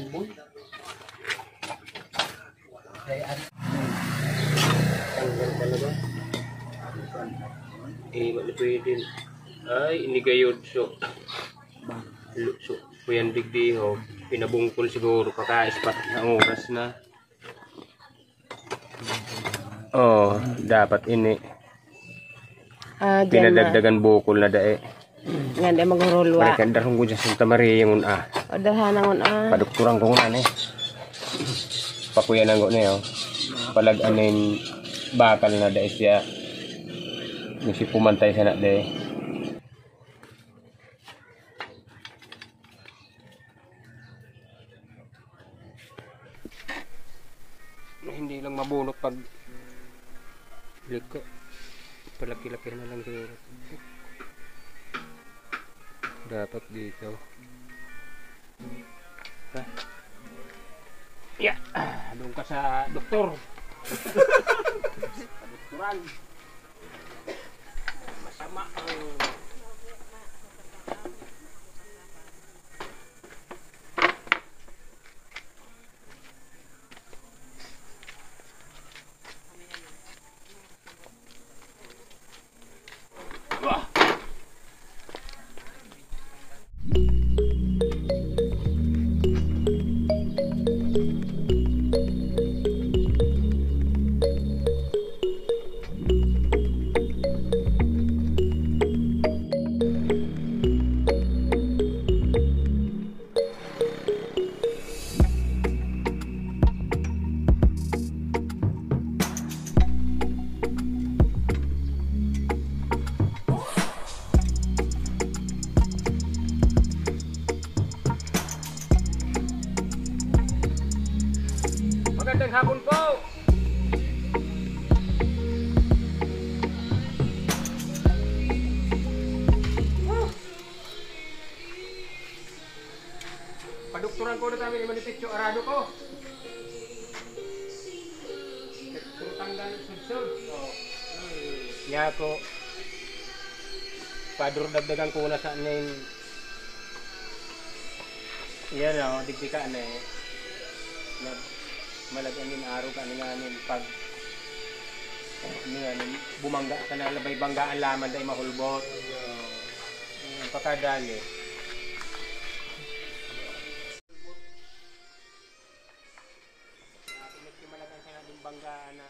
Binilbon. Kaya ano? Tanggal talaga. Eh, wala pwede. Ay, inigayod so. So, kuyan digdi ho. Pinabungkol siguro kakaispat na oras na. Oh, dapat ini. Ah. Pinadagdagan bukol na dae. Nga di maghurulwa. Balikan darong ko dyan sa Santa Maria yung ah. O darhanang un ah. Padukturan ko nga eh. Pakuya na ko na yun. Palag anin bakal na dae siya. Yung si pumantay sa na dae. Hindi lang mabunot pag liko. Palaki-laki na lang siguro. Dapat dito. Yeah. Doon ka sa doktor. Doktoran. Masama ang Padukturan ko na kami ni Manipityo Arado ko. Puro tanggal sudsud. Oh. Nya ko. Padro dagdagan ko na sa nin. Yan o, digdika na eh. Na, malagyan din araw ka nga nin pag nin, bumangga ka na labay banggaan laman dahil mahulbot. Uh, pakadali. Malagang sa natin banggaan na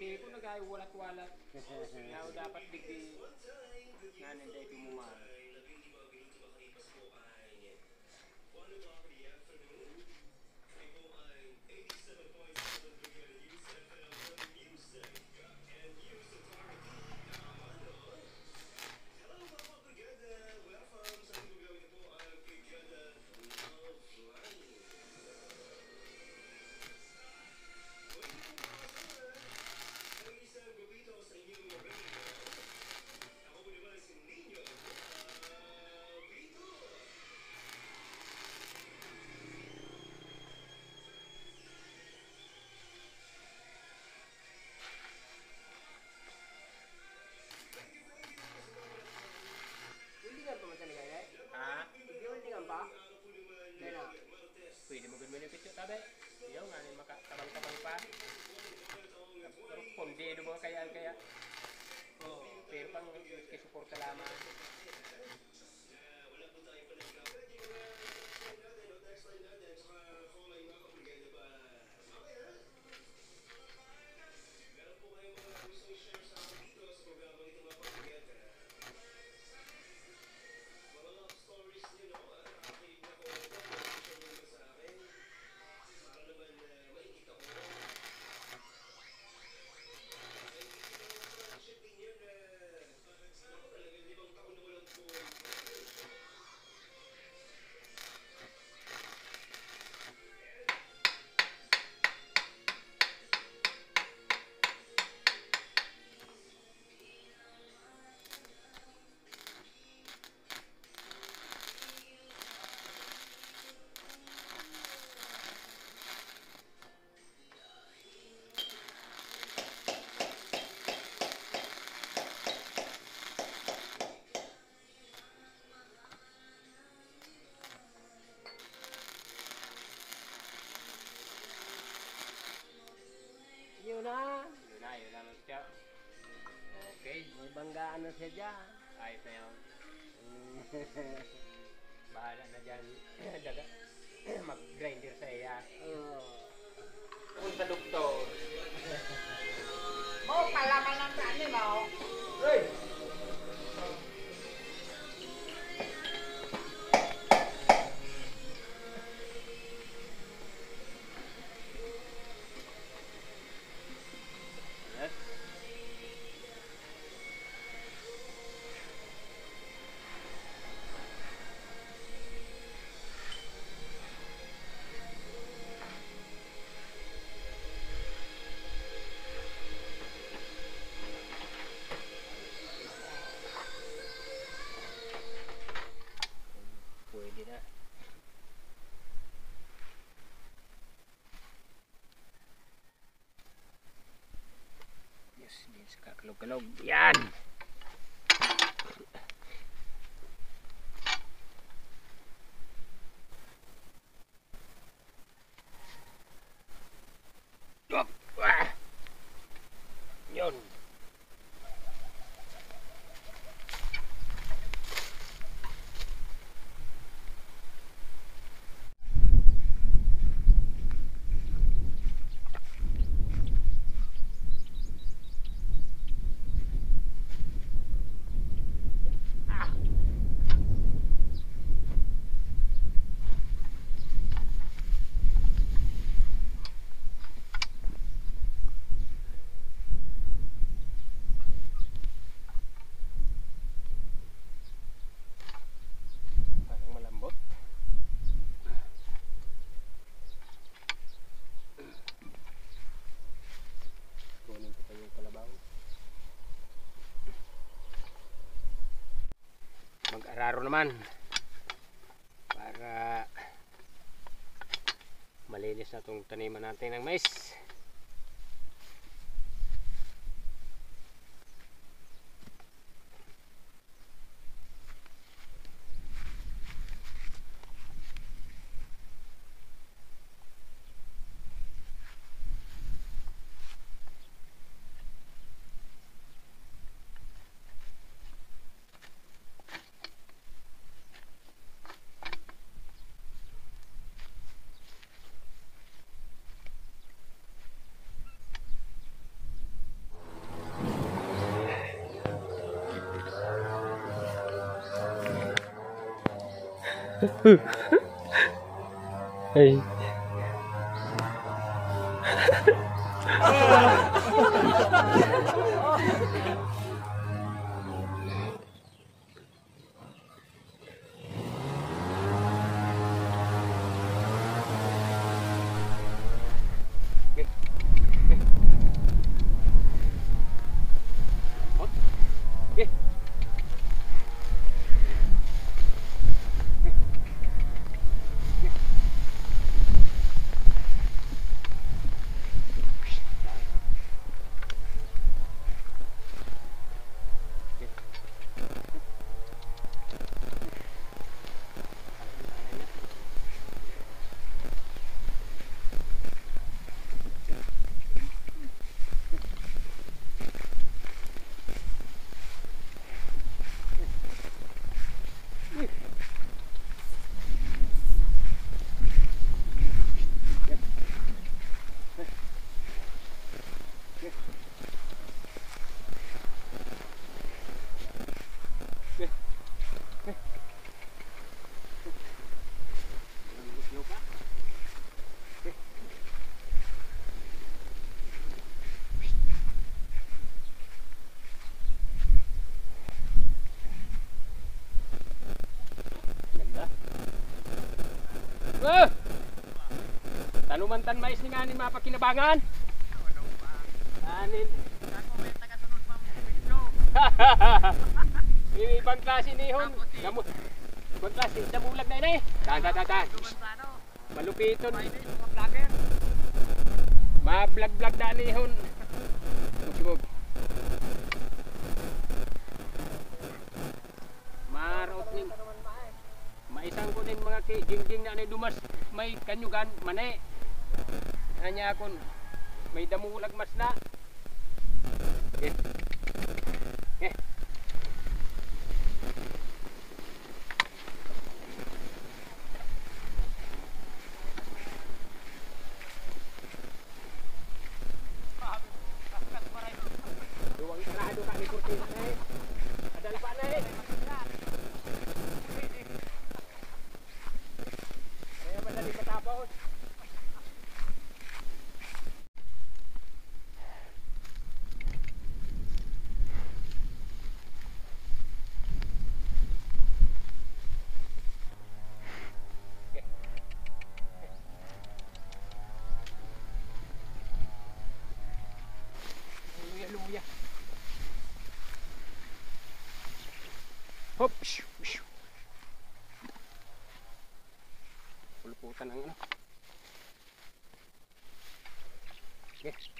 Kaya ko nagay walat-walat. Now dapat digdi nanin dahil tumumal. Ha? Sabi, iyo nga ni makatabang-tabang pa. Pondedo ba kaya kaya? Oh, pero pang kisuporta lamang. Wala po tayo pa kakalog-kalog. Yan! Yup! Ah! Yun! Parang malambot. Kunin ko pa yung kalabaw. Mag-araro naman. Para malinis na itong taniman natin ng mais. Ay. Tanumantan mais ni nga ni mapakinabangan. Anin. Ibang klase ni Hon. Gamot. Ibang klase. Damulag na eh. Tan, tan, tan. Malupiton. Ma-vlog-vlog na ni Hon. Sumog. Maraot ning. Maisang ko din mga ki jingjing na ni dumas may kanyugan mane. Hanya akon may damulag mas na. Eh. Duwang sarado ka ni Kurtina na eh. Adal pa na eh. Kaya madali patapos. Luya, luya. Hop! Puluputan ang ano. Okay. Okay.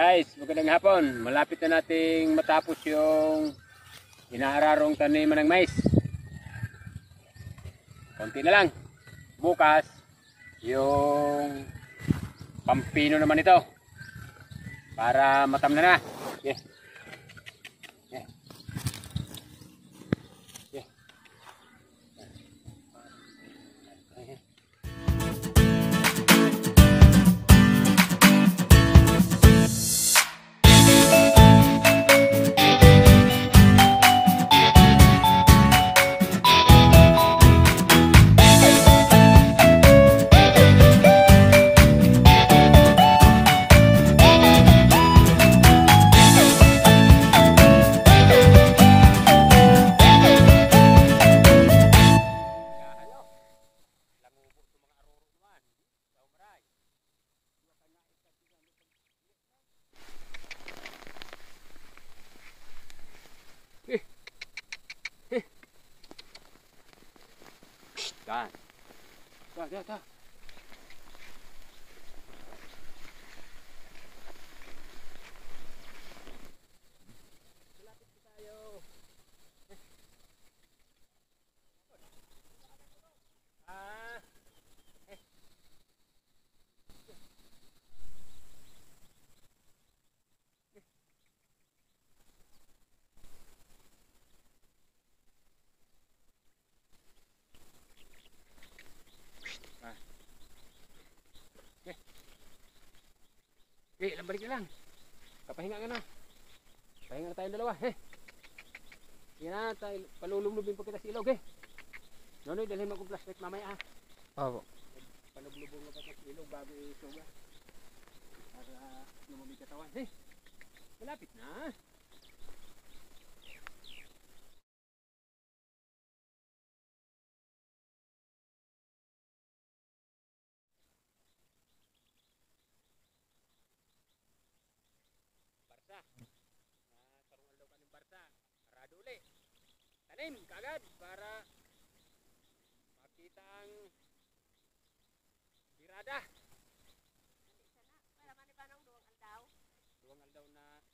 Guys, magandang hapon. Malapit na nating matapos yung inaararong taniman ng mais. Konti na lang. Bukas, yung pampino naman ito. Para matam na na. Okay. Balik na lang. Kapahinga ka na. Pahinga na tayong dalawa, eh. Yan na, tayo, palulumlubin pa kita sa ilog, eh. Nonoy, dalhin mo akong flashlight mamaya, ah. Opo. Palublubong na pa sa ilog bago isuga. Para lumamig katawan, eh. Malapit na. Barsa. Tanim kagad para makita ang birada. Duwang aldaw na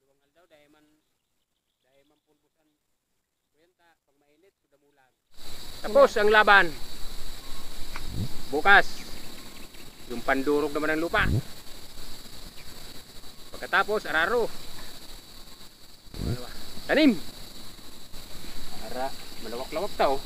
Duwang aldaw dahil man dahil man pulbusan mainit sudah. Tapos ang laban. Bukas yung pandurog naman ng lupa. Pagkatapos araro. Tanim. Para malawak-lawak tao.